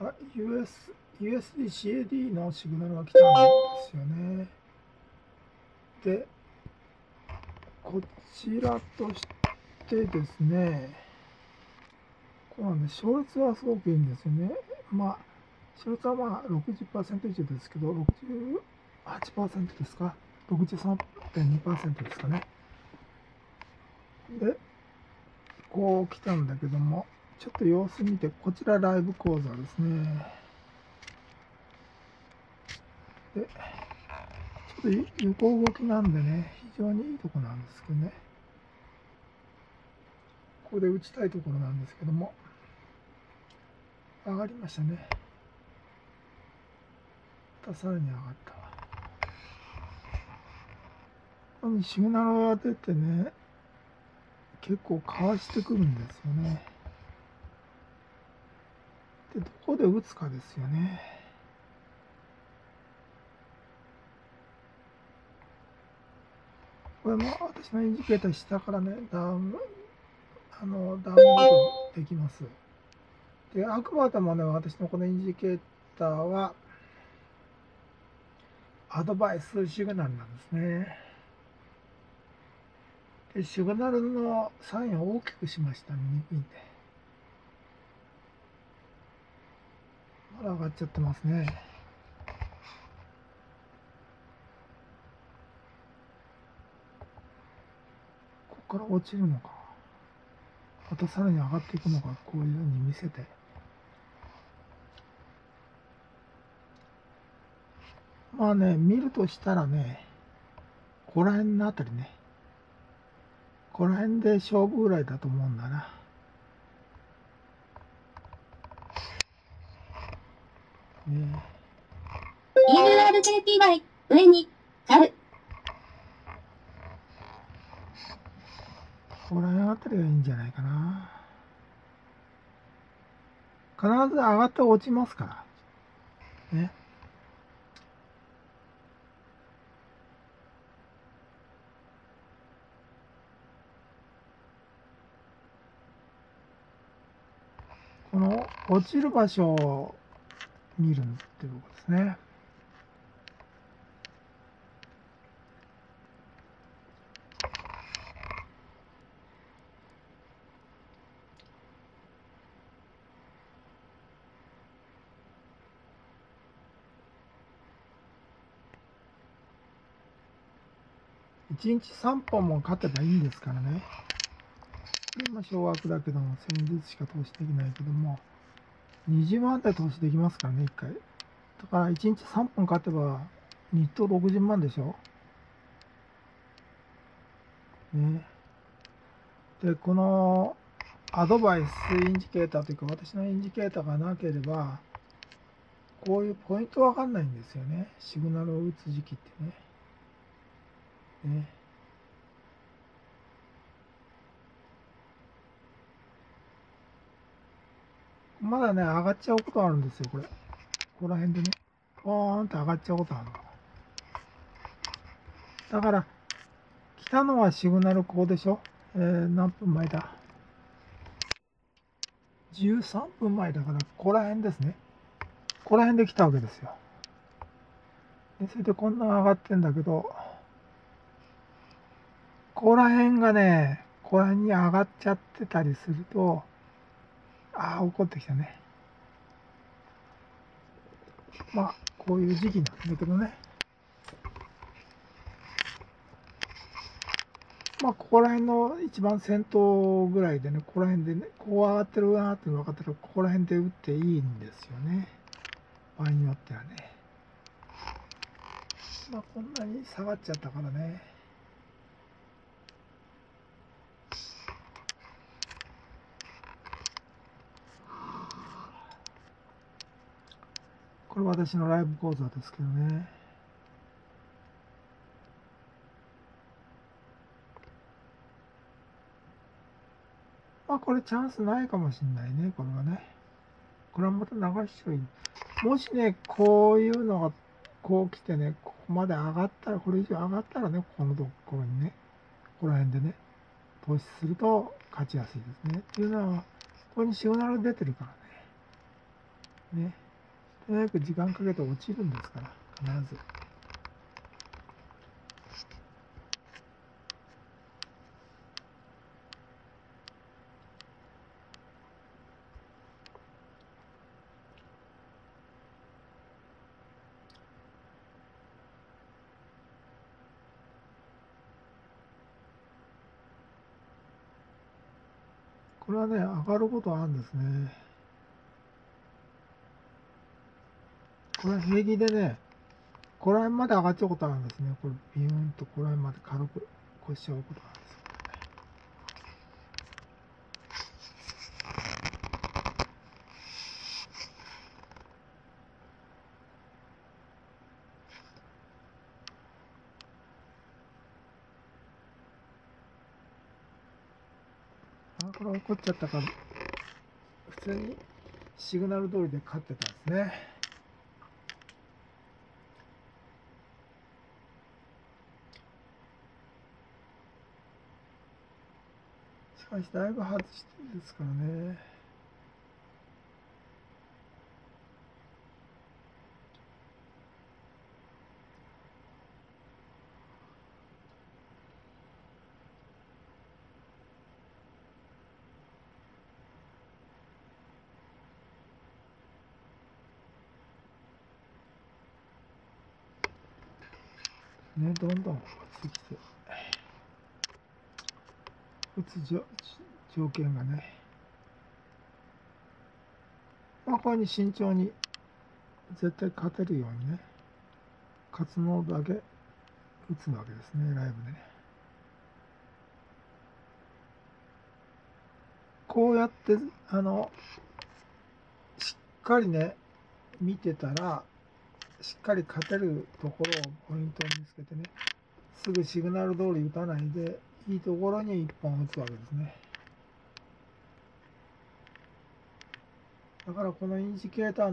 あ US USDCAD のシグナルが来たんですよね。で、こちらとしてですね、こうなんで、勝率はすごくいいんですよね。まあ、勝率はまあ60%以上ですけど、68%ですか ?63.2% ですかね。で、こう来たんだけども、ちょっと様子見て、こちらライブ講座ですね。で、ちょっと横動きなんでね、非常にいいとこなんですけどね。ここで打ちたいところなんですけども、上がりましたね。またさらに上がった。ここにシグナルが出てね、結構かわしてくるんですよね。で、どこで打つかですよね。これも私のインジケーター下からね、ダウン、あの、ダウンロードできます。で、あくまでもね、私のこのインジケーターは、アドバイスシグナルなんですね。で、シグナルのサインを大きくしました、右で。まだ上がっちゃってますね。ここから落ちるのか。またさらに上がっていくのか、こういうふうに見せて。まあね、見るとしたらね、ここら辺のあたりね。この辺で勝負ぐらいだと思うんだな。ね EURJPY 上に、ある。ここら辺あたりがいいんじゃないかな。必ず上がって落ちますから。ね。この落ちる場所見るっていうことですね。1日3本も勝てばいいんですからね。今小枠だけども、1000円ずつしか投資できないけども、20万で投資できますからね、1回。だから1日3本勝てば、日当60万でしょね。で、このアドバイスインジケーターというか、私のインジケーターがなければ、こういうポイントわかんないんですよね。シグナルを打つ時期ってね。ね。まだね、上がっちゃうことあるんですよ、これ。ここら辺でね。ポーンって上がっちゃうことある。だから、来たのはシグナルここでしょ？えー、何分前だ ?13 分前だから、ここら辺ですね。ここら辺で来たわけですよ。でそれでこんな上がってんだけど、ここら辺がね、ここら辺に上がっちゃってたりすると、ああ、怒ってきたね。まあ、こういう時期なんだけどね。まあ、ここら辺の一番先頭ぐらいでね、ここら辺でね、こう上がってるなって分かったら、ここら辺で打っていいんですよね。場合によってはね。まあ、こんなに下がっちゃったからね。私のライブ講座ですけどね。まあこれチャンスないかもしんないね、これはね。これはまた流しちゃいい。もしね、こういうのがこう来てね、ここまで上がったら、これ以上上がったらね、ここのところにね、ここら辺でね、投資すると勝ちやすいですね。っていうのは、ここにシグナル出てるからね。ね。とにかく時間かけて落ちるんですから、必ず。これはね、上がることあるんですね。これ平気でね、この辺まで上がっちゃうことあるんですね。これビューンとこの辺まで軽く越しちゃうことあるんですよ。あ、これ怒っちゃったから、普通にシグナル通りで勝ってたんですね。しかし、だいぶ外してるんですからね。ね、どんどん落ちてきて、打つ条件がね、まあ、これに慎重に絶対勝てるようにね、勝つのだけ打つわけですね、ライブでね。こうやって、あの、しっかりね、見てたら、しっかり勝てるところをポイントに見つけてね、すぐシグナル通り打たないで、いいところに一本打つわけですね。だからこのインジケーターの